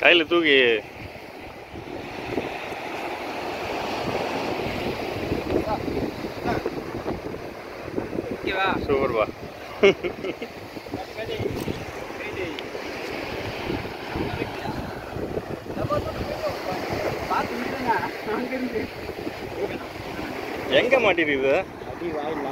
கையில் தூக்கி. சூப்பர்பா எங்க மாட்டிருக்குது அடி வாயில்